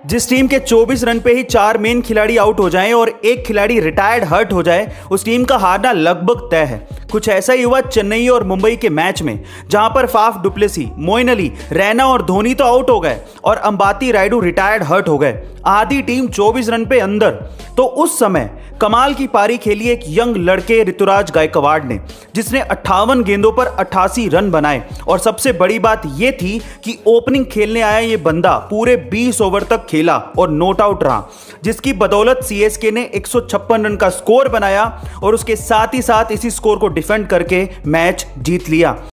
जिस टीम के 24 रन पे ही चार मेन खिलाड़ी आउट हो जाएँ और एक खिलाड़ी रिटायर्ड हर्ट हो जाए, उस टीम का हारना लगभग तय है। कुछ ऐसा ही हुआ चेन्नई और मुंबई के मैच में, जहाँ पर Faf, du Plessis, Moeen Ali, Raina और धोनी तो आउट हो गए और अंबाती रायडू रिटायर्ड हर्ट हो गए। आधी टीम 24 रन पे अंदर। तो उस समय कमाल की पारी खेली एक यंग लड़के ऋतुराज गायकवाड़ ने, जिसने अट्ठावन गेंदों पर 88 रन बनाए। और सबसे बड़ी बात यह थी कि ओपनिंग खेलने आया ये बंदा पूरे 20 ओवर तक खेला और नोट आउट रहा, जिसकी बदौलत सीएसके ने एक सौ छप्पन रन का स्कोर बनाया और उसके साथ ही साथ इसी स्कोर को डिफेंड करके मैच जीत लिया।